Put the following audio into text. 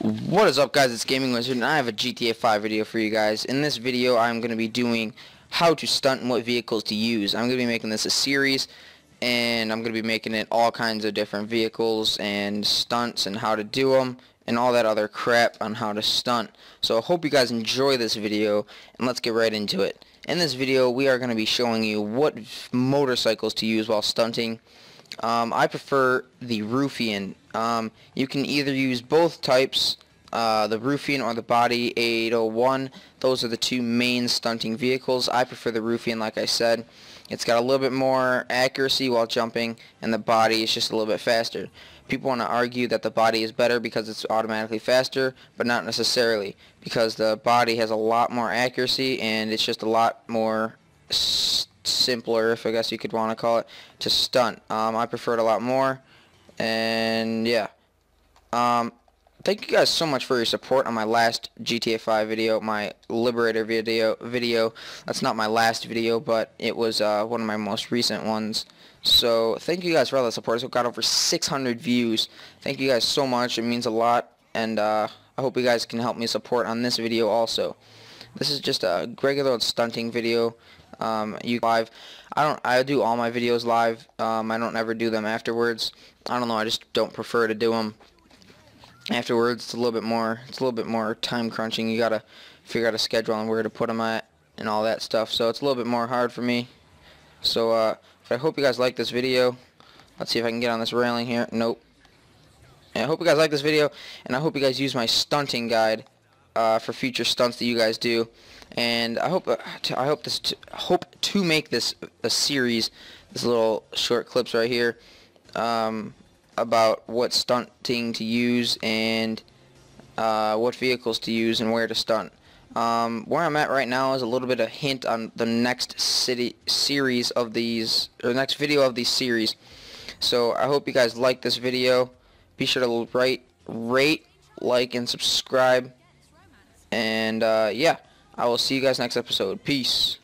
What is up guys, it's Gaming Wizard and I have a GTA 5 video for you guys. In this video I'm going to be doing how to stunt and what vehicles to use. I'm going to be making this a series and I'm going to be making it all kinds of different vehicles and stunts and how to do them and all that other crap on how to stunt. So I hope you guys enjoy this video and let's get right into it. In this video we are going to be showing you what motorcycles to use while stunting. Um, I prefer the Ruffian. Um, you can either use both types uh, the Ruffian or the Bati 801. Those are the two main stunting vehicles. I prefer the Ruffian, like I said. It's got a little bit more accuracy while jumping, and the Bati is just a little bit faster. People want to argue that the Bati is better because it's automatically faster, but not necessarily, because the Bati has a lot more accuracy, and it's just a lot more simpler, if I guess you could want to call it, to stunt. Um, I prefer it a lot more, and yeah. Um, thank you guys so much for your support on my last GTA 5 video, my Liberator video. Video. That's not my last video, but it was uh, one of my most recent ones. So thank you guys for all the support. It's got over 600 views. Thank you guys so much. It means a lot, and uh, I hope you guys can help me support on this video also. This is just a regular stunting video. Um, you live. I don't. I do all my videos live. Um, I don't ever do them afterwards. I don't know. I just don't prefer to do them afterwards it's a little bit more it's a little bit more time crunching you gotta figure out a schedule on where to put them at and all that stuff so it's a little bit more hard for me so uh, I hope you guys like this video let's see if I can get on this railing here nope and I hope you guys like this video and I hope you guys use my stunting guide uh, for future stunts that you guys do and I hope uh, to, I hope this to, hope to make this a series this little short clips right here um, about what stunting to use and uh, what vehicles to use and where to stunt. Um, where I'm at right now is a little bit of hint on the next city series of these, or the next video of these series. So I hope you guys like this video. Be sure to rate, rate, like, and subscribe. And uh, yeah, I will see you guys next episode. Peace.